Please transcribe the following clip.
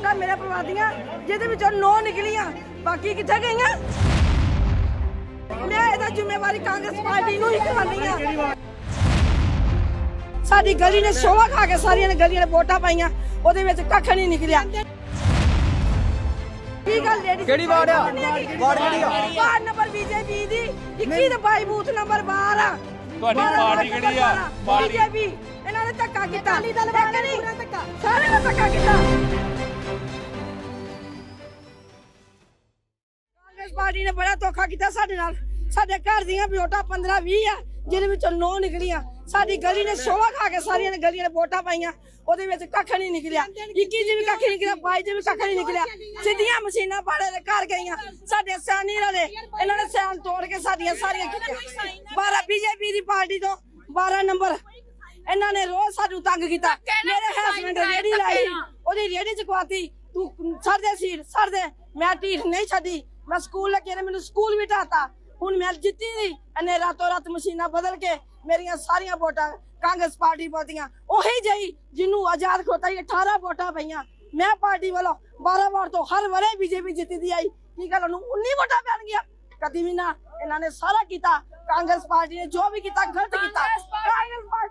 ਵੋਟਾਂ ਮੇਰੇ ਪਰਿਵਾਰ ਦੀਆਂ ਜਿਹਦੇ ਵਿੱਚੋਂ 9 ਨਿਕਲੀਆਂ ਬਾਕੀ ਕਿੱਥੇ ਗਈਆਂ? ਮੈਂ ਇਹਦਾ ਜ਼ਿੰਮੇਵਾਰੀ ਕਾਂਗਰਸ ਪਾਰਟੀ ਨੂੰ ਹੀ ਕਰਾਉਂਦੀ ਆ ਸਾਡੀ ਗਲੀ ਨੇ ਸ਼ੋਭਾ ਖਾ ਕੇ ਸਾਰੀਆਂ ਨੇ ਗਲੀਆਂ ਨੇ ਵੋਟਾਂ ਪਾਈਆਂ ਉਹਦੇ ਵਿੱਚ ਕੱਖ ਨਹੀਂ ਨਿਕਲਿਆ। ਕੀ ਗੱਲ ਲੇਡੀ ਕਿਹੜੀ ਵਾਰਡ ਆ? ਵਾਰਡ ਕਿਹੜੀ ਆ? ਵਾਰਡ ਨੰਬਰ ਬੀਜੇਪੀ ਦੀ 21 ਤੇ 22 ਬੂਥ ਨੰਬਰ 12 ਆ। ਤੁਹਾਡੀ ਪਾਰਟੀ ਕਿਹੜੀ ਆ? ਪਾਰਟੀ- ਬੀਜੇਪੀ ਇਹਨਾਂ ਨੇ ਧੱਕਾ ਕੀਤਾ। ਅਕਾਲੀ ਦਲ ਵਾਲੇ ਨੇ ਪੂਰਾ ਧੱਕਾ ਕਾਂਗਰਸ ਪਾਰਟੀ ਨੇ ਬੜਾ ਧੋਖਾ ਕੀਤਾ ਸਾਡੇ ਨਾਲ ਸਾਡੇ ਘਰ ਦੀਆਂ ਵੋਟਾਂ 15 20 ਆ ਜਿਹਦੇ ਵਿੱਚੋਂ 9 ਨਿਕਲੀਆਂ ਸਾਡੀ ਗਲੀ ਨੇ ਸ਼ੋਭਾ ਖਾ ਕੇ ਸਾਰੀਆਂ ਨੇ ਗਲੀਆਂ ਨੇ ਵੋਟਾਂ ਪਾਈਆਂ ਉਹਦੇ ਵਿੱਚ ਕੱਖ ਨਹੀਂ ਨਿਕਲਿਆ 21 ਚ ਵੀ ਕੱਖ ਨਹੀਂ ਨਿਕਲਿਆ 22 ਚ ਵੀ ਕੱਖ ਨਹੀਂ ਨਿਕਲਿਆ ਸਿੱਧੀਆਂ ਮਸ਼ੀਨਾਂ ਬਾੜੇ ਦੇ ਘਰ ਗਈਆਂ ਸਾਡੇ ਸਾਨੀ ਰਲੇ ਇਹਨਾਂ ਨੇ ਸੈਨ ਤੋੜ ਕੇ ਸਾਡੀਆਂ ਸਾਰੀਆਂ ਕੀਤੀਆਂ 12 ਬੀਜੇਪੀ ਦੀ ਪਾਰਟੀ ਤੋਂ 12 ਨੰਬਰ ਇਹਨਾਂ ਨੇ ਰੋਜ਼ ਸਾਨੂੰ ਤੰਗ ਕੀਤਾ ਮੇਰੇ ਹਸਬੰਡ ਰੇੜੀ ਲਾਈ ਉਹਦੀ ਰੇੜੀ ਚਕਵਾਤੀ ਤੂੰ ਛੱਡ ਦੇ ਸੀਟ ਛੱਡ ਦੇ ਮੈਂ ਢੀਠ ਨਹੀਂ ਛੱਡੀ ਮੈਂ ਸਕੂਲ ਲੱਗੇ ਨੇ ਮੈਨੂੰ ਸਕੂਲ ਵੀ ਢਾਤਾ ਹੁਣ ਮੈਂ ਜਿੱਤੀ ਨਹੀਂ ਇਹਨੇ ਰਾਤੋਂ ਰਾਤ ਮਸ਼ੀਨਾਂ ਬਦਲ ਕੇ ਮੇਰੀਆਂ ਸਾਰੀਆਂ ਵੋਟਾਂ ਕਾਂਗਰਸ ਪਾਰਟੀ ਪਾਤੀਆਂ ਉਹੀ ਜਈ ਜਿਹਨੂੰ ਆਜ਼ਾਦ ਖੋਤਾ ਹੀ 18 ਵੋਟਾਂ ਪਈਆਂ ਮੈਂ ਪਾਰਟੀ ਵੱਲੋਂ 12 ਵਾਰ ਤੋਂ ਹਰ ਵਾਰੇ ਬੀਜੇਪੀ ਜਿੱਤੀ ਦੀ ਆਈ ਕੀ ਗੱਲ ਉਹਨੂੰ 19 ਵੋਟਾਂ ਪੈਣਗੀਆਂ ਕਦੀ ਵੀ ਨਾ ਇਹਨਾਂ ਨੇ ਸਾਰਾ ਕੀਤਾ ਕਾਂਗਰਸ ਪਾਰਟੀ ਨੇ ਜੋ ਵੀ ਕੀਤਾ ਗਲਤ ਕੀਤਾ ਕਾਂਗਰਸ ਪਾਰਟੀ ਖਾਏ